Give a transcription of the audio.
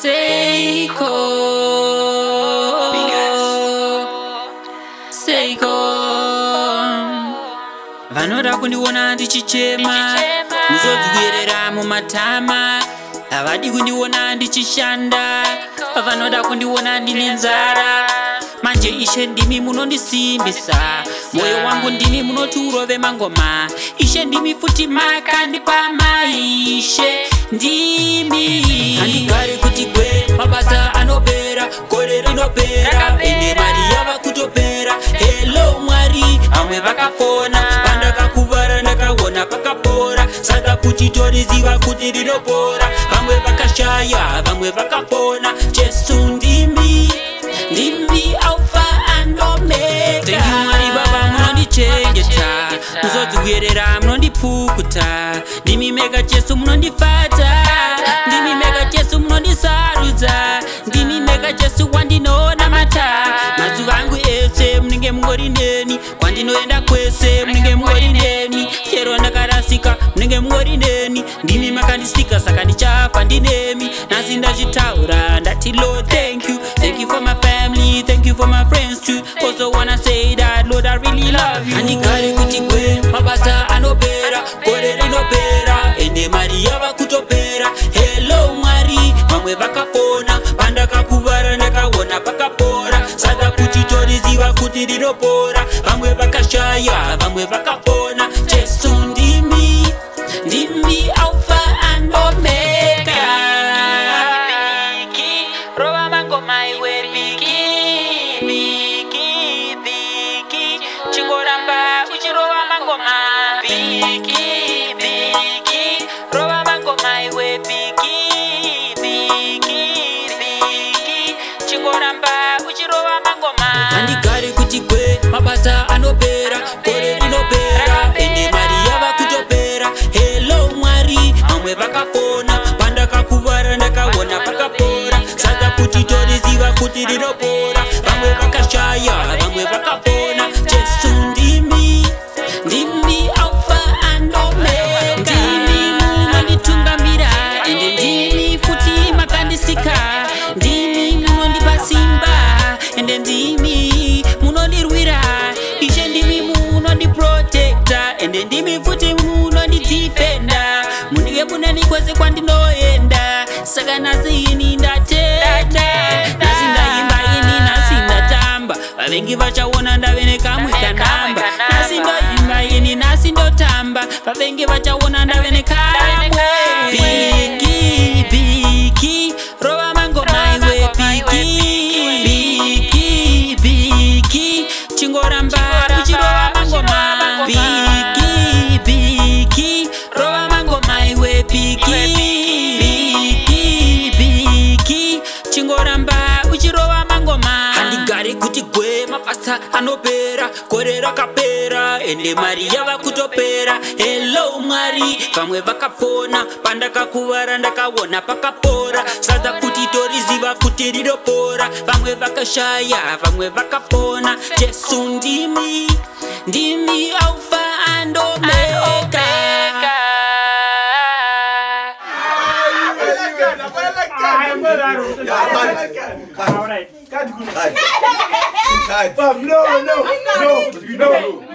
Seiko. Seiko. vanoda kundiona ndichichema muzodzwirera mumatama havadi kundiona ndichishanda vanoda kundiona ndine nzara manje ishe ndimi munondisimbisa mwoyo wangu ndimi munoti urove mangoma ishe ndimi futi makandipa maishe ndimi handigari kuti gwe mabasa anopera gore rinopera ine mari yava kutopera helo mwari vamwe vakafona pandakakuvara ndakaona pakapora saka kuchitoriziva kuti rinopora vamwe vakashaya vamwe vakapona jesu ndimi ndimi alfa andomeka ndizodzikuyerera munondipukuta ndimi mega jesu munondifata ndimi mega jesu munondisarudza ndimi mega jesu wandinonamata mazuva angu ese munenge mungori neni kwandinoenda kwese munenge mungori neni chero ndakarasika munenge mungori neni ndimi makandisika saka ndichafa ndinemi nhasi ndazvitaura ndati lode you for my friends too also wanna say that lord i really love you andigare kuti kwe mabasa anopera gore rinopera ende mari yava kutopera hello mwari vamwe vakafona pandakakuvara ndakaona pakapora saka kuti toriziva kuti rinopora vamwe vakashaya vamwe vaka kuvimba uchirova mangoma handigari kuti kwe mabasa anopera gore rinopera ende mari yava kutopera helo mwari vamwe vakafona pandakakuvara ndakaona pakapora saka kuti toriziva kuti rinopora vamwe vakashaya vamwe vaka simba ende ndimi munondirwira ishe ndimi munondiprotekta ende ndimi futi munondidifenda munenge kunani kwese kwandinoenda saka nhasi ini ndatenda nhasi ndaimba ini nhasi ndatamba vavengi vachaona ndave nekamwe kanamba nhasi ndoimba ini nhasi ndotamba vavengi vachaona ndave nekamwe uchirova mangoma handigari kuti gwe mabasa anopera gore rakapera ende mari yava kutopera helo mwari vamwe vakafona pandakakuvara ndakaona pakapora sadza kuti toriziva kuti riropora vamwe vakashaya vamwe vakapona jesu ndimi ndimi aufa andoa Cut. Cut. Cut. Cut. No, no, no, no, no.